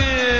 Hadi.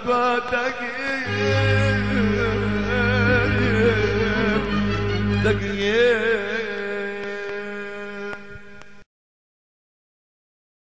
الخمر نباتك قريب